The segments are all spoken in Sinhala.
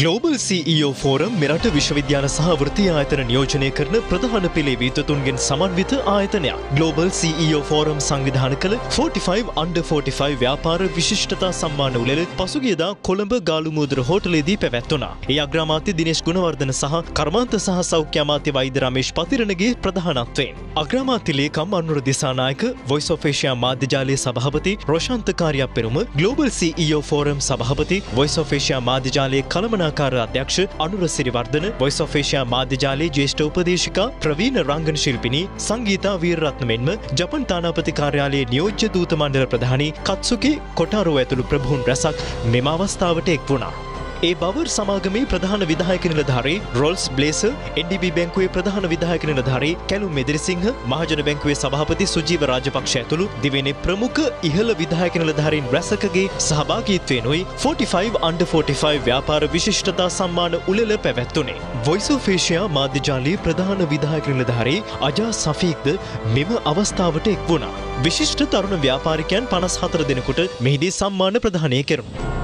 ගලෝබල් CEO ෆෝරම් මෙරට විශ්වවිද්‍යාල සහ වෘති ආයතන නියෝජනය කරන ප්‍රධාන පෙළේ විතතුන්ගෙන් සමන්විත ආයතනයක්. ගලෝබල් CEO ෆෝරම් සංවිධාන කළ 45 අන්ඩ 45 ව්‍යාපාර විශිෂ්ටතා සම්මාන උලෙල පසුගියදා කොළඹ ගාලුමුදර හෝටලේදී පැවැත්වුණා. ඒ අග්‍රාමාත්‍ය දිනේශ් ගුණවර්ධන සහ කර්මාන්ත සහ සෞඛ්‍ය අමාත්‍ය වෛද්‍ය රමේෂ් පතිරණගේ ප්‍රධානත්වයෙන්. අග්‍රාමාත්‍ය ලේකම් Anura Dissanayake voice of Asia මාධ්‍ය ජාලයේ සභාපති රොෂාන්ත කාර්යයක් පෙරුම ගලෝබල් CEO ෆෝරම් සභාපති වොයිස් ඔෆ් ඒෂියා මාධ්‍ය ජාලයේ කළමනාකාර අධ්‍යක්ෂ Anura Siriwardena voice of Asia මාධ්‍ය ජාලයේ ජ්‍යෙෂ්ඨ උපදේශිකා ප්‍රවීණ රංගන ශිල්පිනී සංගීතා වීරරත්න මෙන්ම ජපන් තානාපති කාර්යාලයේ නියෝජ්‍ය දූත මණ්ඩල ප්‍රධානී කත්සුකි කොටාරෝ ඇතුළු ප්‍රභූන් රැසක් මෙම අවස්ථාවට එක් වුණා. ඒ බවර් සමාගමේ ප්‍රධාන විදායක නිලධාරී රොල්ස් බ්ලේස එඩිබ බැංකුවේ ප්‍රධාන විදායක නිලධාරී කැලු මෙදිරිසිංහ මහජන බැංකුවේ සභාපති සුජීව රාජපක්ෂ ඇතුළු දිවෙන ප්‍රමුඛ ඉහළ විදායක නිලධාරීන් රැසකගේ සහභාගීත්වයෙනුයි 45 අන්ඩ 45 ව්‍යාපාර විශිෂ්ටතා සම්මාන උළෙල පැවැත්වුණේ. වොයිස් ඔෆ් ඒෂියා මාධ්‍යජාලයේ ප්‍රධාන විදායක නිලධාරී අජා සෆීක්ද මෙම අවස්ථාවට එක් වුණා. විශිෂ්ට තරුණ ව්‍යාපාරිකයන් පනස් හතර දෙනෙකුට මෙහිදී සම්මාන ප්‍රධානය කෙරුණු.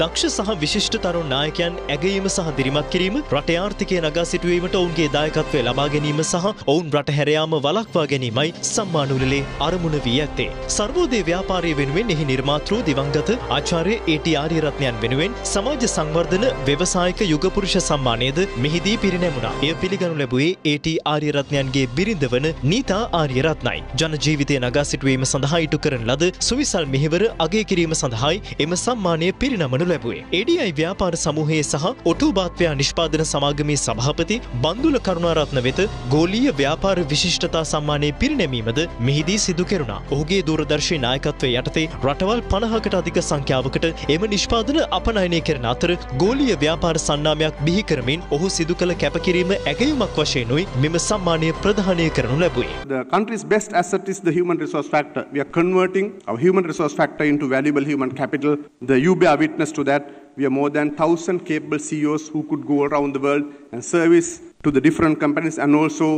දක්ෂ සහ විශිෂ්ට තරුණ නායකයන් ඇගීම සහ දිරිමත් කිරීම රට ආර්ථිකය නගා සිටුවීමට ඔවුන්ගේ දායකත්වය ලබා ගැනීම සහ ඔවුන් රට හැරයාම වලක්වා ගැනීමයි සම්මානුලේ අරමුණ වී ඇත්තේ. සර්වෝදය ව්‍යාපාරය වෙනුවෙන් එහි නිර්මාතෘ දිවංගත ආචාර්ය ඒටි ආර්යරත්නයන් වෙනුවෙන් සමාජ සංවර්ධන ව්‍යවසායක යුගපුරුෂ සම්මානයද මෙහිදී පිරිනැමුණා. එය පිළිගනු ලැබුවේ ඒටි ආර්යරත්නයන්ගේ බිරිඳ වන නීතා ආර්යරත්නයි. ජනජීවිතය නගා සිටුවීම සඳහා ඉටු කරන ලද සුවිසල් මෙහිවර අගේ කිරීම සඳහායි එම සම්මානය පිරිනමනු ලැබ ලැබුවේ. එඩියි ව්‍යාපාර සමූහයේ සහ ඔටෝබාත්වයා නිෂ්පාදන සමාගමේ සභහපති බන්දුල කරුණාරත්න වෙත ගෝලීය ව්‍යාපාර විශිෂ්ටතා සම්මානය පිරිනැමීමද මෙහිදී සිදු කෙරුණා. ඔහුගේ දූරදර්ශය නායකත්වය යටතේ රටවල් පණහකට අධික සංඛ්‍යාවකට එම නිෂ්පාදන අපනයනය කරන අතර ගෝලිය ව්‍යාපාර සන්නාමයක් බිහි කරමින් ඔහු සිදු කළ කැපකිරීම ඇගයුමක් වශයෙනුයි මෙම සම්මානය ප්‍රධානය කරනු ලැබුවේ. The country's best asset is the human resource factor. We are converting our human resource factor into valuable human capital. The UB are witness to that. We have more than 1,000 capable CEOs who could go around the world and service to the different companies and also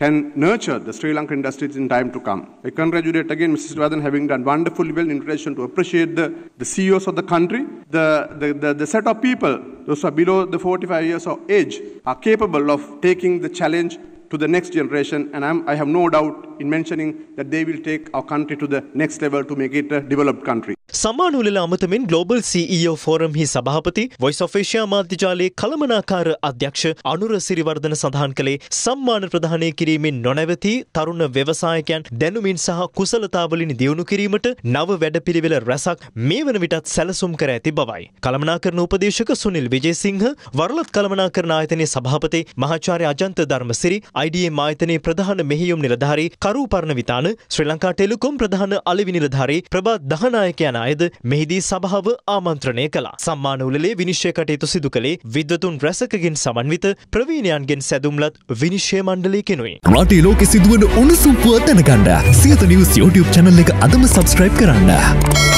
can nurture the Sri Lankan industries in time to come. I congratulate again Mrs. Srivadan having done wonderfully well in relation to appreciate the, the CEOs of the country. The, the, the, the set of people, those who are below the 45 years of age, are capable of taking the challenge to the next generation and I'm, I have no doubt in mentioning that they will take our country to the next level to make it a developed country. සම්මානුලල අමතමින් ගලෝබල් CEO ෆෝරම්හි සභාපති වොයිස් ඔෆේෂයා මාධ්‍යජාලයේ කළමනාකාර අධ්‍යක්ෂ අනුර සිරිවර්ධන සඳහන් කළේ සම්මාන ප්‍රධානය කිරීමෙන් නොනැවති තරුණ ව්‍යවසායකයන් දැනුමින් සහ කුසලතාවලින් දියුණු කිරීමට නව වැඩපිළිවෙල රැසක් මේ වන විටත් සැලසුම් කර ඇති බවයි. කළමනාකරන උපදේශක සුනිල් විජේසිංහ වරලත් කළමනාකරන ආයතනයේ සභාපති මහාචාර්ය අජන්ත ධර්මසිරි IDM ආයතනයේ ප්‍රධාන මෙහෙයුම් නිලධාරී කරූපර්ණ විතාන ශ්‍රී ලංකා ටෙලිකොම් ප්‍රධාන අලෙවි නිලධාරී ප්‍රභා දහනායක යන අයද මෙහිදී සභාව ආමන්ත්‍රණය කළා. සම්මාන උළෙලේ විනිශ්චය කටයුතු සිදු කළේ විද්වතුන් රැසකගෙන් සමන්විත ප්‍රවීණයන්ගෙන් සැදුම්ලත් විනිශ්චය මණ්ඩලය කෙනුයි. රටේ ලෝකෙ සිදුවන උණුසුම් පුවත් දැනගන්න සියත නිවස් YouTube channel එක අදම subscribe කරන්න.